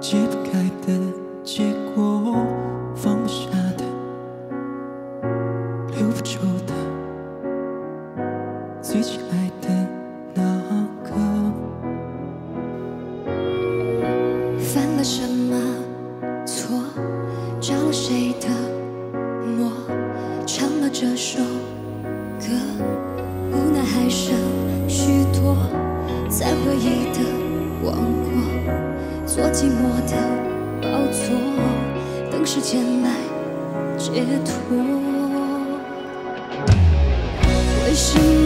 解不开的结果，放不下的，留不住的，最亲爱的那个。犯了什么错，着了谁的魔，唱了这首歌，无奈还剩许多在回忆的王国。做寂寞的宝座，等时间来解脱。为什么？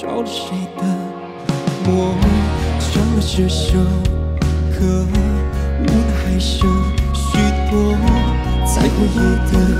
着了谁的魔，唱了这首歌，无奈还剩许多，在回夜的。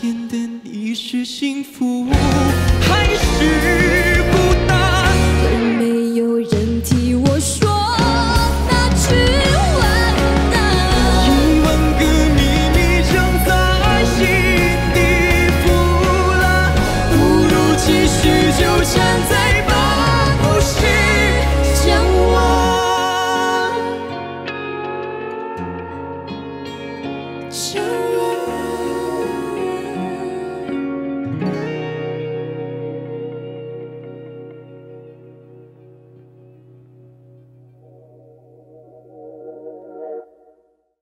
天的你是幸福还是孤单有没有人替我说那句晚安一万个秘密正在心底腐烂不如继续纠缠在